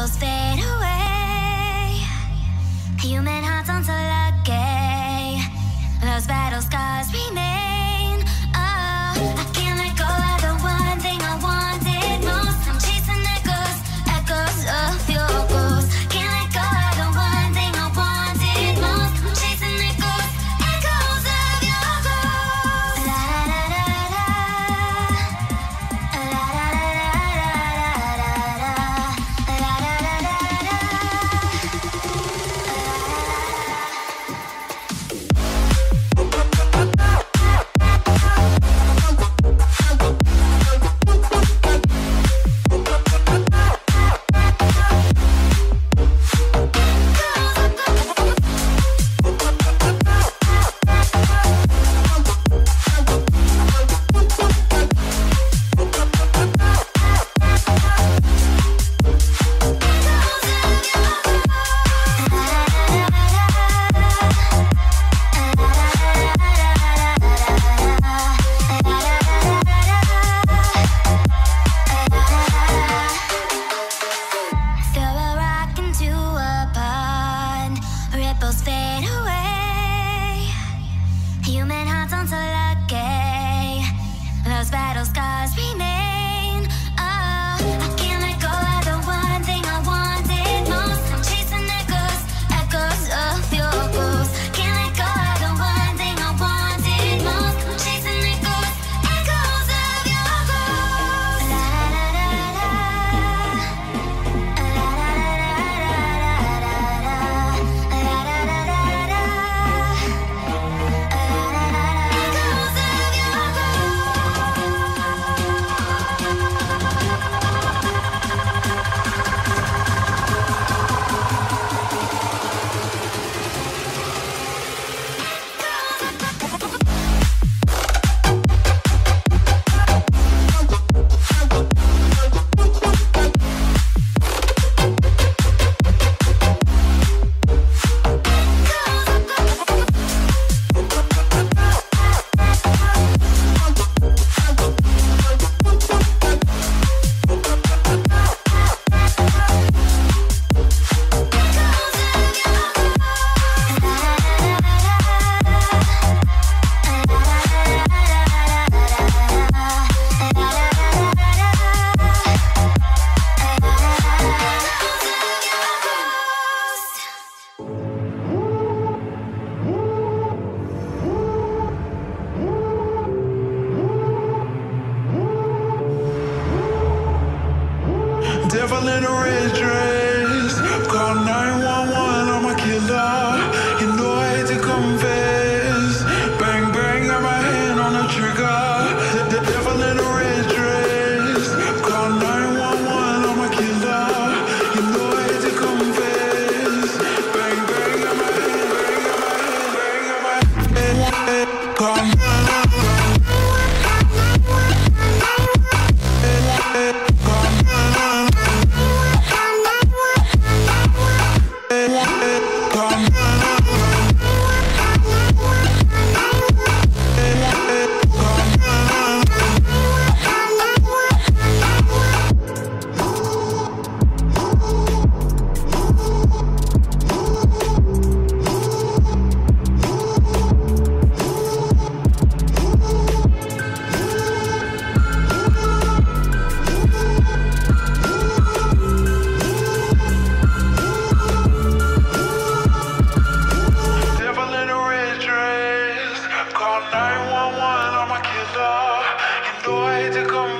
ripples fade away. Human 911 on my killer. You know I hate to come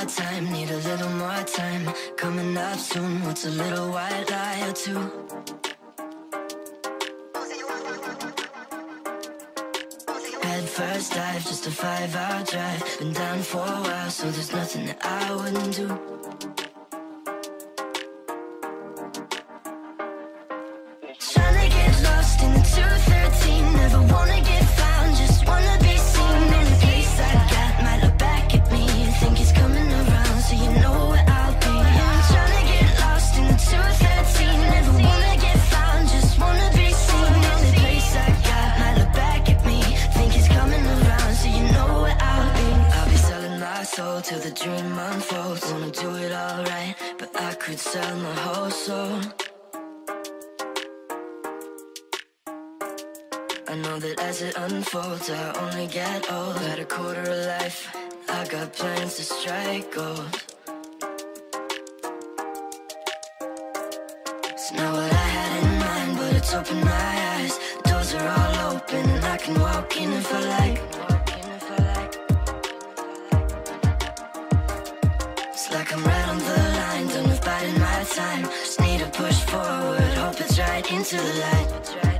more time, need a little more time. Coming up soon, what's a little white lie or two? Head first dive, just a five hour drive. Been down for a while, so there's nothing that I wouldn't do. Till the dream unfolds. Wanna do it all right, but I could sell my whole soul. I know that as it unfolds, I only get old. Got a quarter of life, I got plans to strike gold. It's not what I had in mind, but it's opened my eyes. The doors are all open, and I can walk in if I like. Push forward, hope it's right into the light.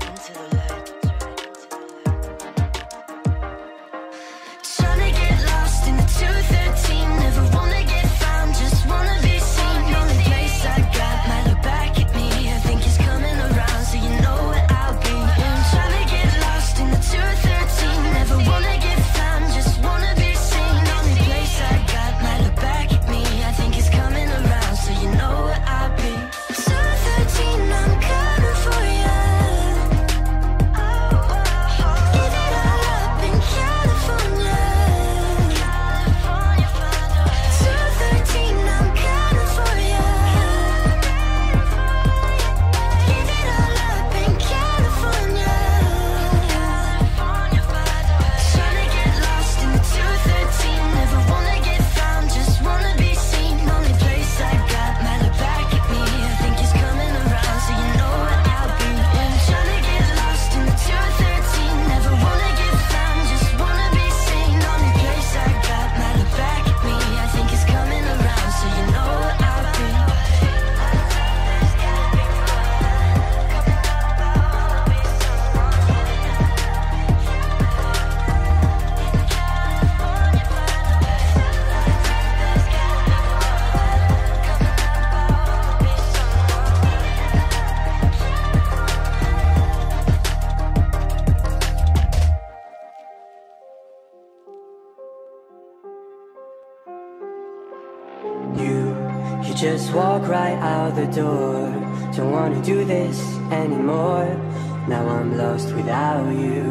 Door. Don't wanna do this anymore. Now I'm lost without you.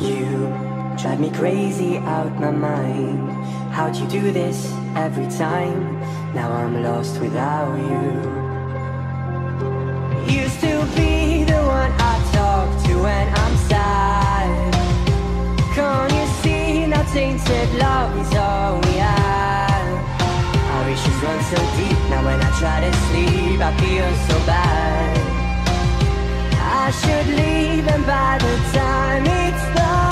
You drive me crazy out my mind. How'd you do this every time? Now I'm lost without you. Used to be the one I talk to when I'm sad. Can't you see now tainted love is all we have? Our run so deep, now when I try to sleep, I feel so bad. I should leave, and by the time it's done,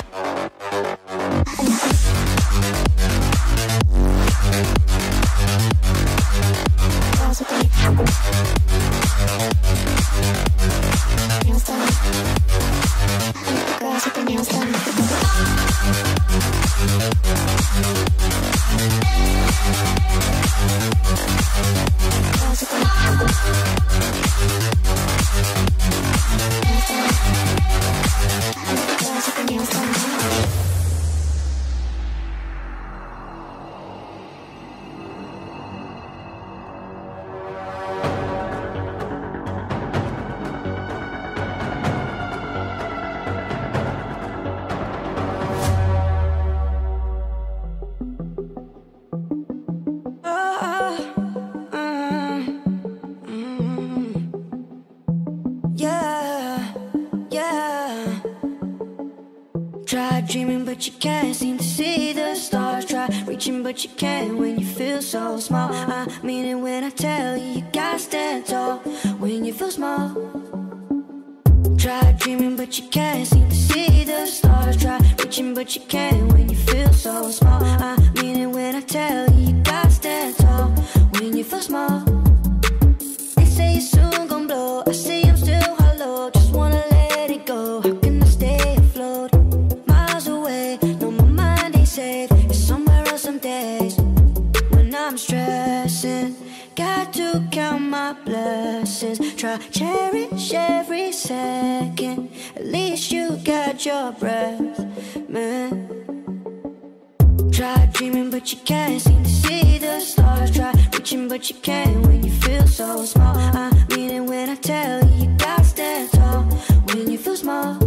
You can't Got to count my blessings. Try cherish every second. At least you got your breath, man. Try dreaming, but you can't seem to see the stars. Try reaching, but you can't when you feel so small. I mean it when I tell you you gotta stand tall when you feel small.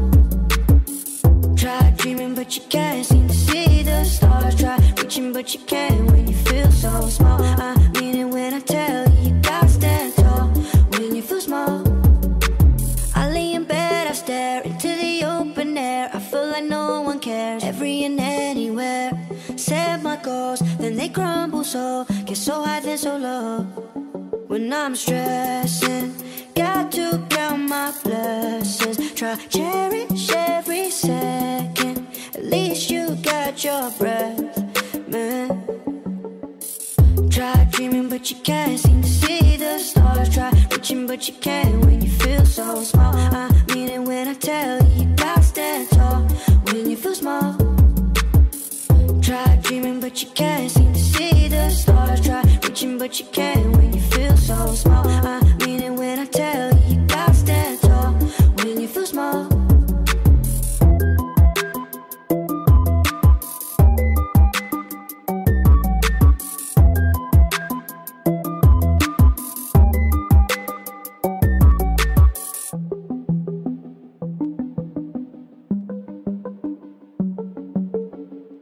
Try dreaming, but you can't seem to see the stars. Try reaching, but you can't when you feel so small. I they crumble so. Get so high, then so low. When I'm stressing, got to count my blessings. Try cherish every second. At least you got your breath, man. Try dreaming, but you can't seem to see the stars. Try reaching, but you can't when you feel so small. I mean it when I tell you you gotta stand tall when you feel small. Try dreaming, but you can't see but you can't when